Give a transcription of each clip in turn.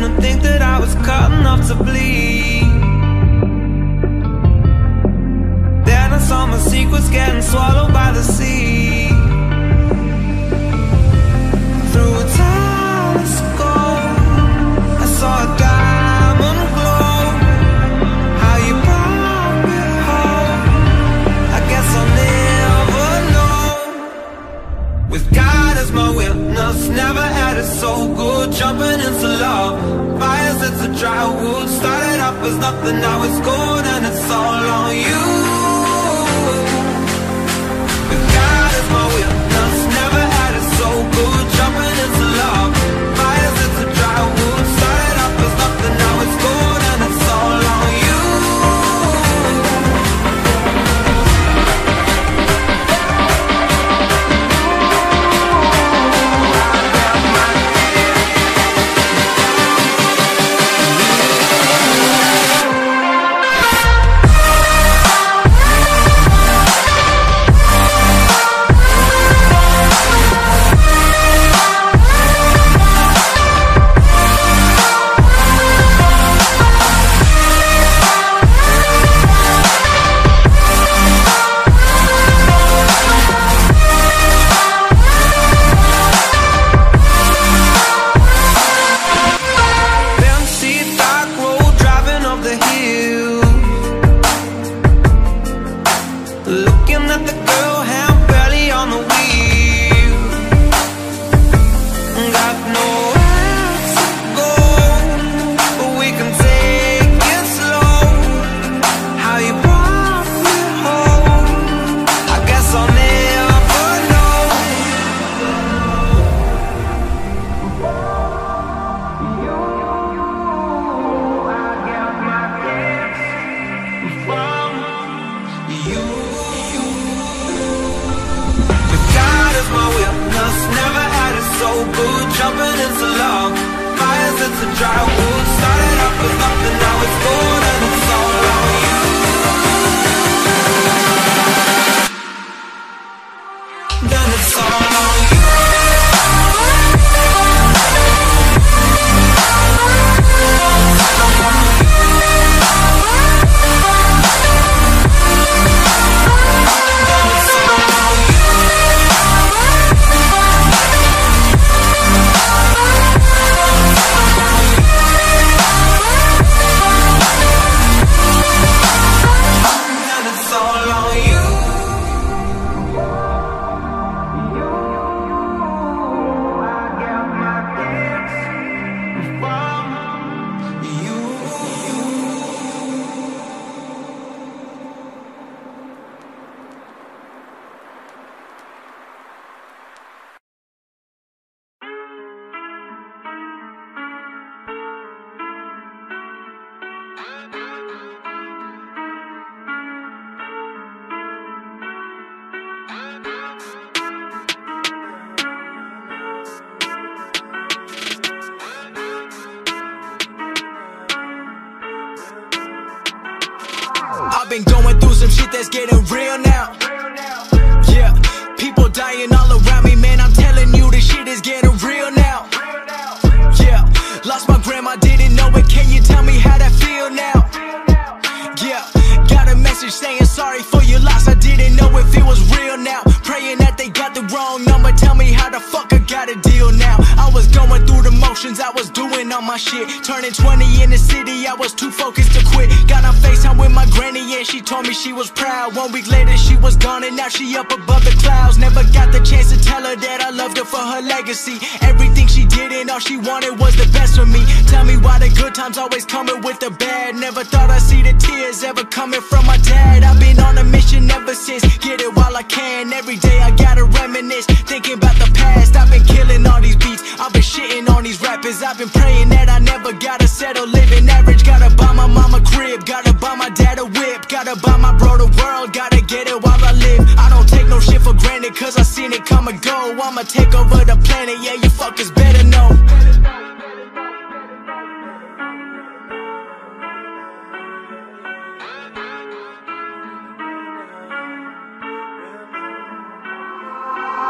didn't think that I was cut enough to bleed. Then I saw my secrets getting swallowed by the sea. Through a telescope I saw a nothing, now it's gold, been going through some shit that's getting real now. Yeah, people dying all around me, man. I'm telling you, this shit is getting real now. Yeah, lost my grandma, didn't know it. Can you tell me how that feel now? Yeah, got a message saying sorry for your loss. I didn't know if it was real now. Praying that they got the wrong number. Tell me how the fuck I got a deal now. I was going through the motions, I was doing all my shit. Turning 20 in the city, I was too focused to quit. Got on FaceTime with my granny, and she told me she was proud. One week later, she was gone, and now she up above the clouds. Never got the chance to tell her that I loved her for her legacy. Everything she and all she wanted was the best for me. Tell me why the good times always coming with the bad. Never thought I'd see the tears ever coming from my dad. I've been on a mission ever since. Get it while I can. Every day I gotta reminisce, thinking about the past. I've been killing all these beats. I've been shitting on these rappers. I've been praying that I never gotta settle, living average. Gotta buy my mama crib. Gotta buy my dad a whip. Gotta buy my bro the world. Gotta get it while I live. I don't take no shit for granted, cause I seen it come and go. I'ma take over the planet. Yeah, you fuckers better know.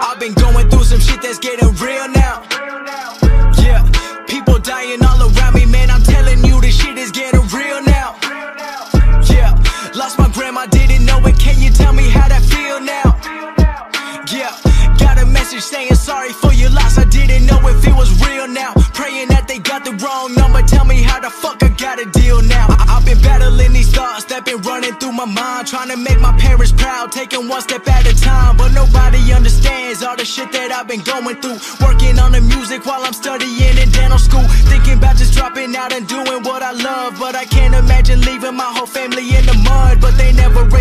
I've been going through some shit that's getting real now. Yeah, people dying all around me, man. I'm telling you, this shit is getting real now. Yeah, lost my grandma, didn't know it. Can you tell me how that feel now? Yeah, got a message saying sorry for your my. Trying to make my parents proud, taking one step at a time. But nobody understands all the shit that I've been going through. Working on the music while I'm studying in dental school. Thinking about just dropping out and doing what I love. But I can't imagine leaving my whole family in the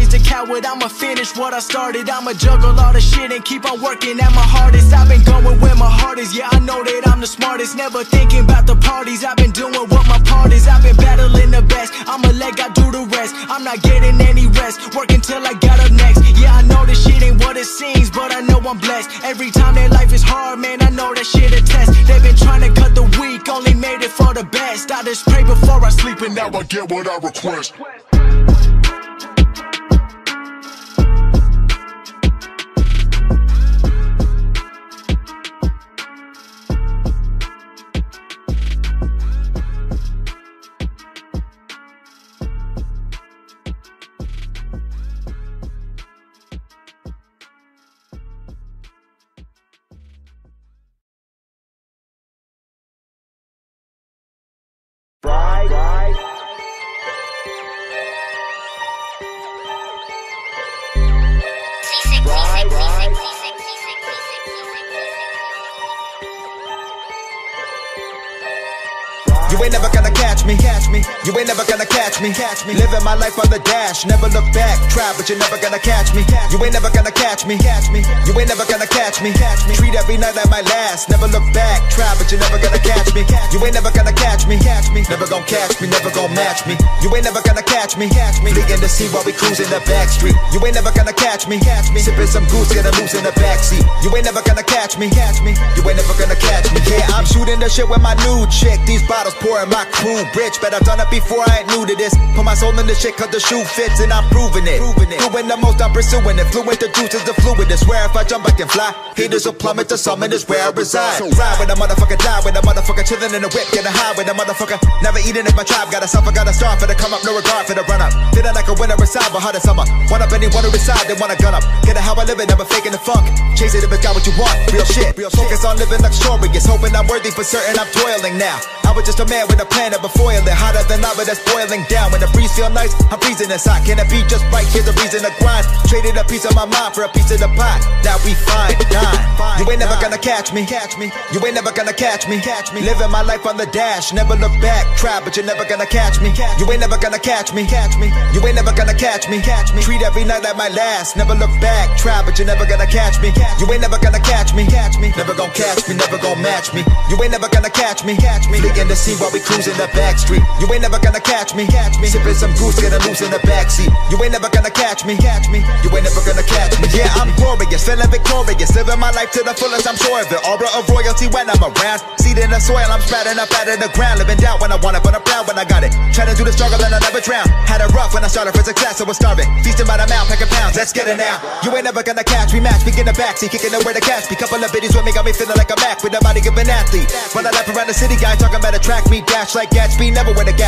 raised a coward. I'ma finish what I started. I'ma juggle all the shit and keep on working at my hardest. I've been going where my heart is. Yeah, I know that I'm the smartest. Never thinking about the parties. I've been doing what my part is. I've been battling the best. I'ma let God do the rest. I'm not getting any rest. Working till I got up next. Yeah, I know this shit ain't what it seems, but I know I'm blessed. Every time that life is hard, man, I know that shit a test. They've been trying to cut the weak, only made it for the best. I just pray before I sleep, and now I get what I request. Me, catch me. You ain't never gonna catch me, catch me. Living my life on the dash, never look back. Try, but you're never gonna catch me. You ain't never gonna catch me, catch me. You ain't never gonna catch me, catch me. Treat every night like my last, never look back. Try, but you're never gonna catch me. You ain't never gonna catch me, catch me. Never gonna catch me, never gonna match me. You ain't never gonna catch me, catch me. Digging to see while we cruising the back street. You ain't never gonna catch me, catch me. Sipping some goose, gonna lose in the backseat. You ain't never gonna catch me, catch me. You ain't never gonna catch me. Yeah, I'm shooting the shit with my new chick. These bottles pouring my crew rich, I've done it before. I ain't new to this. Put my soul in the shit, cause the shoe fits, and I'm proving it. Proving it. Doing the most, I'm pursuing it. Fluent, the juice is the fluid. I swear if I jump, I can fly. Haters will plummet to summon is where I reside. So Ride with a motherfucker, die with a motherfucker, chilling in the whip, getting high with a motherfucker. Never eating if my tribe got a suffer, got a star for the come up, no regard for the run up. Feeling like a winner inside, but hard as summer. One up anyone who reside, they wanna gun up. Get it how I live it, never faking the funk. Chase it if it's got what you want, real shit. Real focus on living luxurious, hoping I'm worthy for certain. I'm toiling now. I was just a man with a plan of a foil hotter than lava that's boiling down. When the breeze feel nice, I'm freezing inside. Can it be just right? Here's a reason to grind. Traded a piece of my mind for a piece of the pie. Now we fine, dine. You ain't never gonna catch me, catch me. You ain't never gonna catch me, catch me. Living my life on the dash, never look back. Try, but you're never gonna catch me. You ain't never gonna catch me, catch me. You ain't never gonna catch me, catch me. Treat every night like my last, never look back. Try, but you're never gonna catch me. You ain't never gonna catch me, catch me. Never gonna catch me, never gonna match me. You ain't never gonna catch me, catch me. Digging to see while we cruising the back street. You ain't never gonna catch me, catch me. Sipping some goose, gonna in the backseat. You ain't never gonna catch me, catch me. You ain't never gonna catch me. Yeah, I'm glorious, feeling victorious, living my life to the fullest. I'm sure of it. Aura of royalty when I'm around. Seed in the soil, I'm sprouting up out of the ground. Living down when I want it, but I'm proud when I got it. Trying to do the struggle and I never drown. Had it rough when I started for success, I was starving. Feasting by the mouth, packing pounds. Let's get it now. You ain't never gonna catch me, match me in the backseat, kicking nowhere the catch me. Couple of videos with me got me feeling like a Mac with the body of an athlete. When I lap around the city, guy talking about a track me, dash like Gatsby, never where the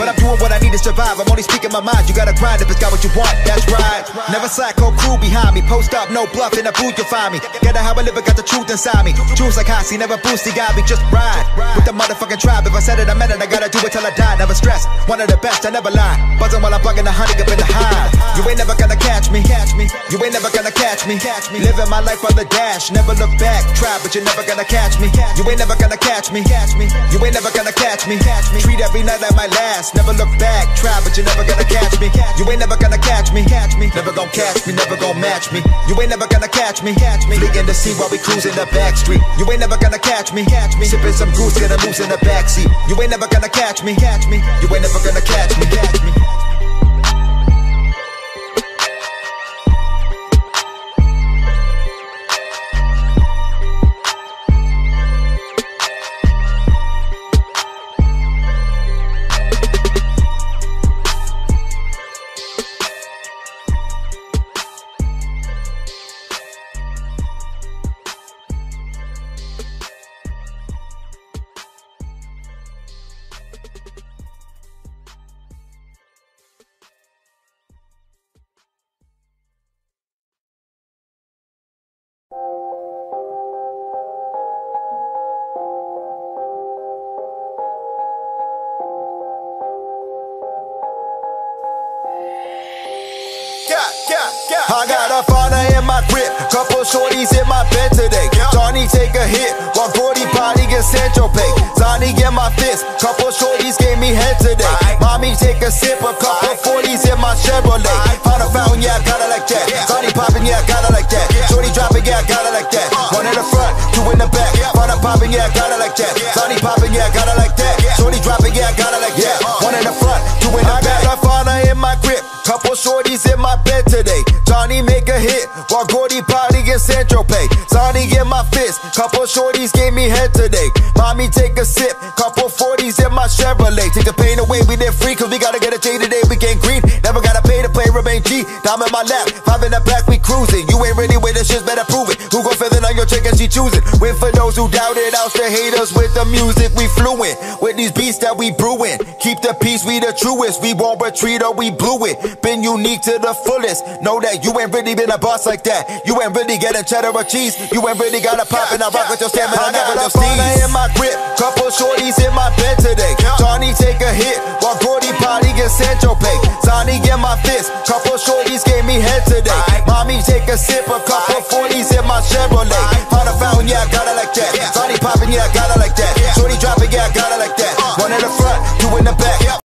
But I'm doing what I need to survive. I'm only speaking my mind. You gotta grind if it's got what you want. That's right. Never whole crew behind me. Post up, no bluff in the booth, you'll find me. Get how I live, I got the truth inside me. Choose like Hossie, never boosty, got me. Just ride with the motherfucking tribe. If I said it, I meant it. I gotta do it till I die. Never stress. One of the best, I never lie. Buzzing while I'm bugging the honey up in the hive. You ain't never gonna catch me, catch me. You ain't never gonna catch me, catch me. Living my life on the dash, never look back. Try, but you're never gonna catch me. You ain't never gonna catch me, catch me. You ain't never gonna catch me, catch me. Treat every night like my last, never look back. Try, but you're never gonna catch me. You ain't never gonna catch me, catch me. Never gonna catch me, never gonna match me. You ain't never gonna catch me, catch me. Fleeing to see while we cruising the back street. You ain't never gonna catch me, catch me. Sipping some goose, gonna lose in the backseat. You ain't never gonna catch me, catch me. You ain't never gonna catch me, catch me. I got a fauna in my grip, couple shorties in my bed today. Johnny take a hit, while Gordy party get Central Pay. Zani get my fist, couple shorties gave me head today. Mommy take a sip, a couple 40s in my Chevrolet. Found a fountain, yeah, I got it like that. Zani popping, yeah, I got it like that. Shorty dropping, yeah, I got it like that. One in the front, two in the back. Found a popping, yeah, I got it like that. Zani popping, yeah, I got it like that. Shorty dropping, yeah, I got it like that. One in the front, two in the back. I got a fauna in my grip, couple shorties while Gordy party get Central Pay. Zani get my fist, couple shorties gave me head today. Mommy take a sip, couple 40s in my Chevrolet. Take the pain away, we did free, cause we gotta get a J today, we get green. Never gotta pay to play, remain G. Dime in my lap, five in the back, we cruising. You ain't ready with the shit, better prove it. Who gon' feather on your chick and she choosing? Win for those who doubted, out the haters with the music we fluent. With these beats that we brewing. Keep the peace, we the truest. We won't retreat or we blew it. Been unique to the fullest. Know that you ain't really been a boss like that. You ain't really getting cheddar or cheese. You ain't really got a pop and I rock with your stamina. I a fauna in my grip. Couple shorties in my bed today. Johnny take a hit while Gordy party get Central Pay. Zani get my fist. Couple shorties gave me head today. Mommy take a sip, a couple 40s in my Chevrolet. Heart of fountain, yeah, I got it like that. Body popping, yeah, I got it like that. Shorty dropping, yeah, I got it like that. One in the front, two in the back.